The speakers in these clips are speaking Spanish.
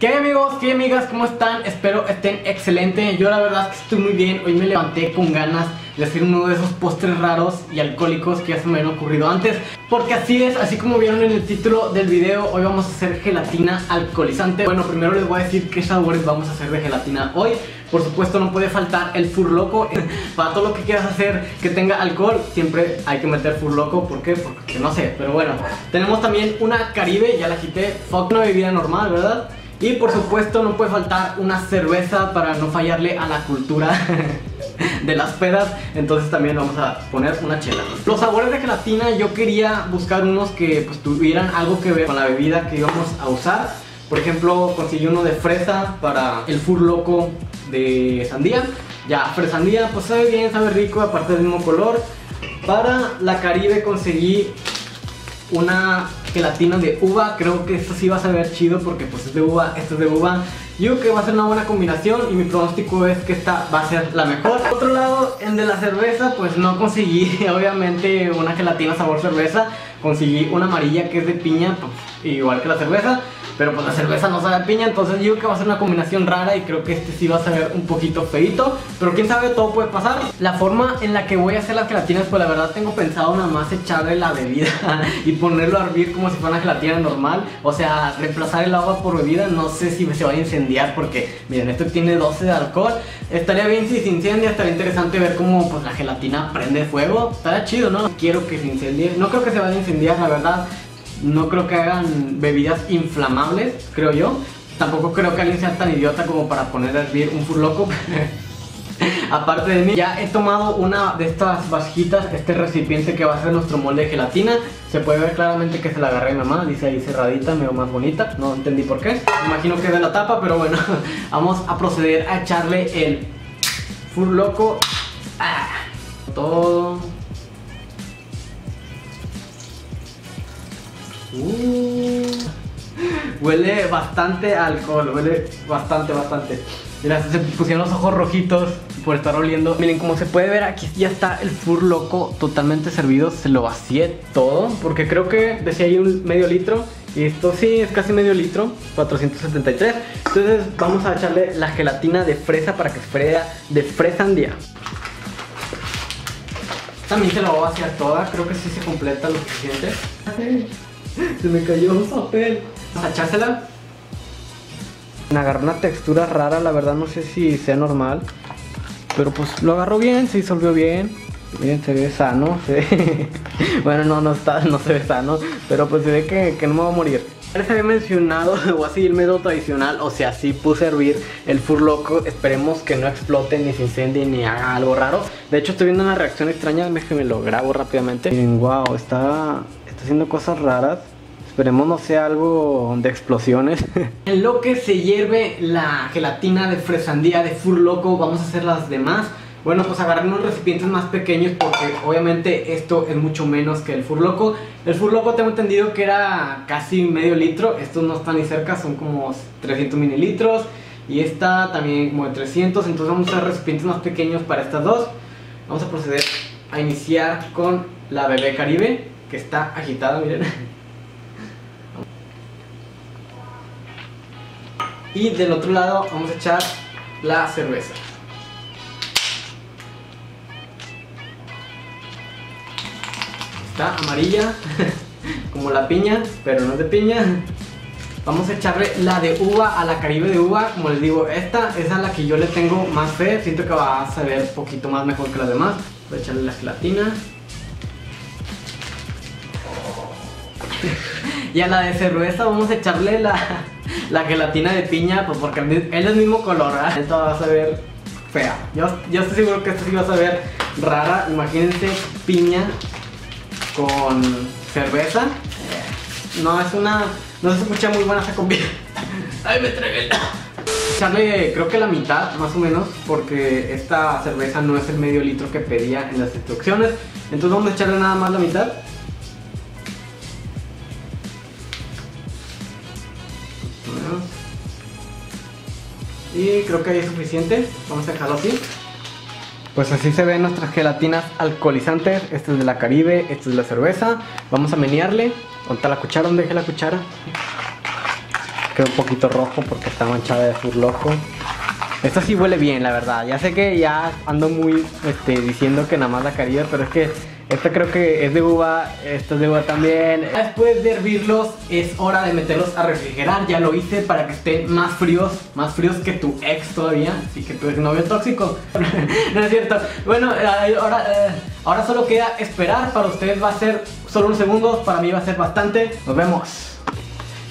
¿Qué amigos? ¿Qué amigas? ¿Cómo están? Espero estén excelente. Yo la verdad es que estoy muy bien. Hoy me levanté con ganas de hacer uno de esos postres raros y alcohólicos que ya se me habían ocurrido antes. Porque así es, así como vieron en el título del video, hoy vamos a hacer gelatina alcoholizante. Bueno, primero les voy a decir qué sabores vamos a hacer de gelatina hoy. Por supuesto no puede faltar el furloco Para todo lo que quieras hacer que tenga alcohol Siempre hay que meter furloco ¿Por qué? Porque no sé, pero bueno Tenemos también una caribe, ya la quité Fuck una bebida normal, ¿verdad? Y por supuesto no puede faltar una cerveza para no fallarle a la cultura de las pedas. Entonces también vamos a poner una chela. Los sabores de gelatina yo quería buscar unos que pues tuvieran algo que ver con la bebida que íbamos a usar. Por ejemplo conseguí uno de fresa para el fur loco de sandía. Ya fresandía pues sabe bien, sabe rico, aparte del mismo color. Para la caribe conseguí una gelatina de uva. Creo que esto sí va a saber chido porque pues es de uva, esto es de uva. Yo creo que va a ser una buena combinación y mi pronóstico es que esta va a ser la mejor. Por otro lado, en de la cerveza, pues no conseguí obviamente una gelatina sabor cerveza. Conseguí una amarilla que es de piña, pues, igual que la cerveza. Pero pues la cerveza no sabe a piña, entonces creo que va a ser una combinación rara y creo que este sí va a saber un poquito feito. Pero quién sabe, todo puede pasar. La forma en la que voy a hacer las gelatinas, pues la verdad tengo pensado nada más echarle la bebida y ponerlo a hervir como si fuera una gelatina normal. O sea, reemplazar el agua por bebida, no sé si se va a incendiar porque, miren, esto tiene 12 de alcohol. Estaría bien si se incendia, estaría interesante ver cómo pues la gelatina prende fuego. Estaría chido, ¿no? Quiero que se incendie. No creo que se vaya a incendiar, la verdad. No creo que hagan bebidas inflamables, creo yo. Tampoco creo que alguien sea tan idiota como para poner a hervir un furloco. Aparte de mí, ya he tomado una de estas vasjitas, este recipiente que va a ser nuestro molde de gelatina. Se puede ver claramente que se la agarré a mi mamá, dice ahí cerradita, medio más bonita. No entendí por qué. Imagino que es de la tapa, pero bueno, vamos a proceder a echarle el furloco. Ah, todo. Huele bastante alcohol, huele bastante, bastante. Mira, se pusieron los ojos rojitos por estar oliendo. Miren, como se puede ver, aquí ya está el fur loco totalmente servido. Se lo vacié todo, porque creo que decía ahí un medio litro. Y esto sí, es casi medio litro, 473. Entonces vamos a echarle la gelatina de fresa para que se frega de fresa en día. También se lo voy a vaciar toda, creo que sí se completa lo suficiente. Se me cayó un papel. Vamos a echársela. Agarró una textura rara, la verdad no sé si sea normal. Pero pues lo agarró bien, se disolvió bien. Miren, se ve sano. bueno, no, no, está, no se ve sano. Pero pues se ve que, no me va a morir. Les había mencionado, voy a seguir el método tradicional, o sea, sí puse a hervir el furloco. Esperemos que no explote, ni se incendie, ni haga algo raro. De hecho, estoy viendo una reacción extraña, déjenme lo grabo rápidamente. Miren, wow, está haciendo cosas raras. Esperemos no sea algo de explosiones. en lo que se hierve la gelatina de fresandía de Fur Loco, vamos a hacer las demás. Bueno, pues agarrar unos recipientes más pequeños porque obviamente esto es mucho menos que el Fur Loco. El Fur Loco tengo entendido que era casi medio litro, estos no están ni cerca, son como 300 mililitros. Y esta también como de 300, entonces vamos a usar recipientes más pequeños para estas dos. Vamos a proceder a iniciar con la bebé caribe que está agitada, miren. Y del otro lado vamos a echar la cerveza. Está amarilla, como la piña, pero no es de piña. Vamos a echarle la de uva a la caribe de uva. Como les digo, esta es a la que yo le tengo más fe. Siento que va a saber un poquito más mejor que las demás. Voy a echarle la gelatina. Y a la de cerveza vamos a echarle la, la gelatina de piña, pues porque es el mismo color, ¿verdad? Esto va a saber fea. Yo, yo estoy seguro que esto sí va a saber rara. Imagínense piña con cerveza. No, es una... No se escucha muy buena esa comida. Ay, me tragué. Echarle creo que la mitad más o menos porque esta cerveza no es el medio litro que pedía en las instrucciones. Entonces vamos a echarle nada más la mitad. Y creo que ahí es suficiente. Vamos a dejarlo así. Pues así se ven nuestras gelatinas alcoholizantes. Esta es de la Caribe, esta es de la cerveza. Vamos a menearle. Ponta la cuchara, donde deje la cuchara. quedó un poquito rojo porque está manchada de fur loco. Esto sí huele bien, la verdad. Ya sé que ya ando muy este, diciendo que nada más la Caribe, pero es que esta creo que es de uva, esta es de uva también. Después de hervirlos es hora de meterlos a refrigerar. Ya lo hice para que estén más fríos, más fríos que tu ex todavía. Así que tu ex novio tóxico. no es cierto. Bueno, eh, ahora, eh, ahora solo queda esperar. Para ustedes va a ser solo unos segundos, para mí va a ser bastante. Nos vemos.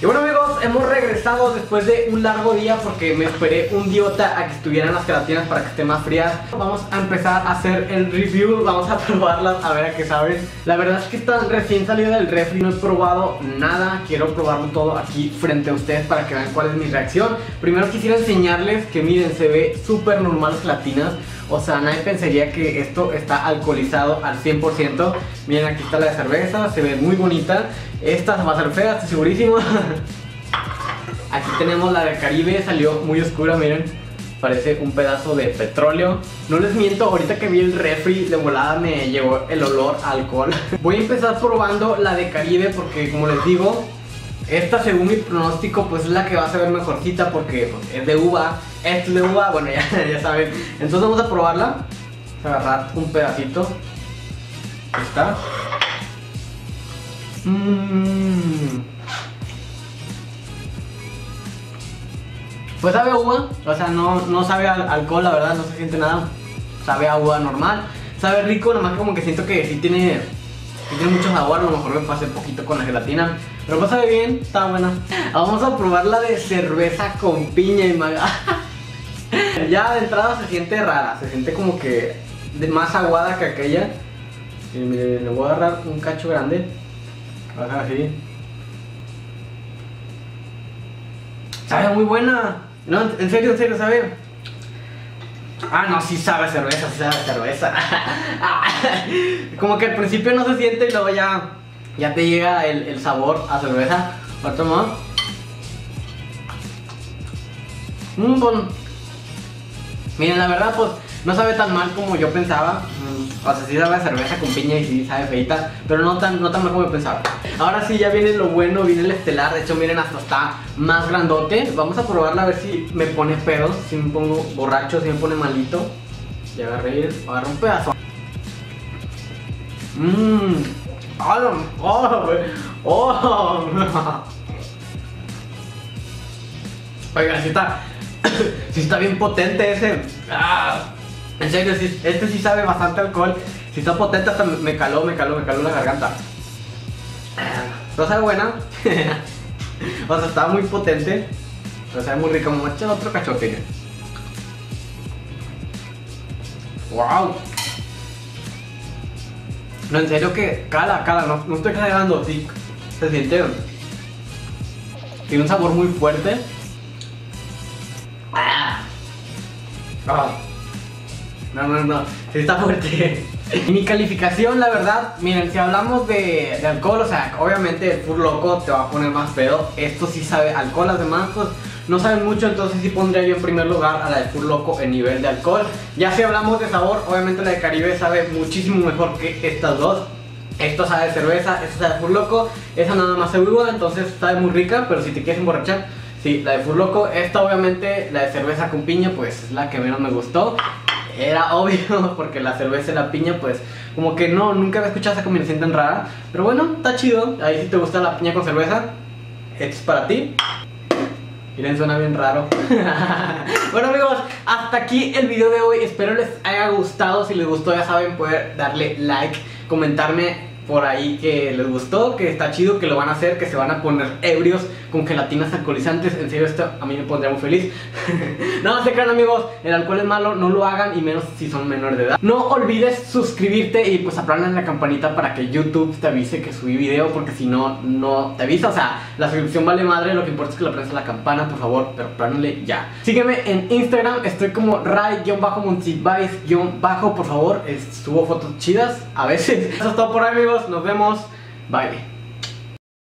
Y bueno amigos, hemos regresado después de un largo día porque me esperé un idiota a que estuvieran las gelatinas para que estén más frías Vamos a empezar a hacer el review, vamos a probarlas a ver a qué saben. La verdad es que están recién salidas del refri, no he probado nada Quiero probarlo todo aquí frente a ustedes para que vean cuál es mi reacción. Primero quisiera enseñarles que miren, se ve súper normal las gelatinas o sea, nadie pensaría que esto está alcoholizado al 100%. Miren, aquí está la de cerveza, se ve muy bonita. Esta va a ser fea, estoy segurísimo. Aquí tenemos la de Caribe, salió muy oscura, miren. Parece un pedazo de petróleo. No les miento, ahorita que vi el refri de volada me llevó el olor a alcohol. Voy a empezar probando la de Caribe porque como les digo, esta según mi pronóstico pues es la que va a saber mejorcita porque pues, es de uva. Es de uva, bueno ya, saben. Entonces vamos a probarla. Vamos a agarrar un pedacito. Ahí está. Mmm. Pues sabe uva, o sea, no, no sabe alcohol, la verdad, no se siente nada. Sabe a uva normal. Sabe rico, nomás como que siento que sí tiene, tiene mucho sabor, a lo mejor me pasé poquito con la gelatina. Pero pues sabe bien, está buena. Vamos a probar la de cerveza con piña y maga. ya de entrada se siente rara, se siente como que más aguada que aquella. Y le voy a agarrar un cacho grande. así. Sabe muy buena. No, en serio, en serio, ¿sabe? Ah, no, sí sabe cerveza, sí sabe cerveza. Como que al principio no se siente y luego ya, ya te llega el, sabor a cerveza. Otro más. Mmm. Miren, la verdad, pues no sabe tan mal como yo pensaba. Mm, o sea, sí sabe cerveza con piña y sí sabe feita, pero no tan, no tan mal como yo pensaba. Ahora sí, ya viene lo bueno, viene el estelar. De hecho, miren, hasta está más grandote. Vamos a probarla a ver si me pone pedos, si me pongo borracho, si me pone malito. Y agarré, agarré un pedazo. Mmm. ¡Oh! ¡Oh! ¡Oh! Oiga, sí está. sí está bien potente ese. Ah. En serio, este sí sabe bastante alcohol. Si está potente hasta me caló, me caló, me caló la garganta. No sabe buena. o sea, estaba muy potente. Pero sabe muy rico. Como echar otro cachote. ¡Wow! No, en serio que cala, cala, no, no estoy exagerando, sí. Se siente. Tiene un sabor muy fuerte. Ah. No, no, no, sí está fuerte. Mi calificación, la verdad, miren, si hablamos de, alcohol, o sea, obviamente el Fur Loco te va a poner más pedo. Esto sí sabe alcohol, las demás pues no saben mucho, entonces sí pondría yo en primer lugar a la de Fur Loco en nivel de alcohol. Ya si hablamos de sabor, obviamente la de Caribe sabe muchísimo mejor que estas dos. Esto sabe cerveza, esto sabe de Fur Loco, esa nada más se entonces sabe muy rica, pero si te quieres emborrachar, sí, la de Fur Loco. Esta obviamente, la de cerveza con piña, pues es la que menos me gustó era obvio porque la cerveza y la piña pues como que no, nunca había escuchado esa combinación tan rara. Pero bueno, está chido. Ahí si te gusta la piña con cerveza, esto es para ti. Miren, suena bien raro. bueno amigos, hasta aquí el video de hoy. Espero les haya gustado. Si les gustó ya saben, poder darle like, comentarme por ahí que les gustó, que está chido, que lo van a hacer, que se van a poner ebrios con gelatinas alcoholizantes. En serio, esto a mí me pondría muy feliz. no, se crean amigos, el alcohol es malo, no lo hagan y menos si son menores de edad. No olvides suscribirte y pues en la campanita para que YouTube te avise que subí video, porque si no, no te avisa. O sea, la suscripción vale madre, lo que importa es que le prensa la campana, por favor, pero plánale ya. Sígueme en Instagram, estoy como ray-monsiváis-bajo, por favor, subo fotos chidas a veces. Eso es todo por ahí amigos, nos vemos, bye.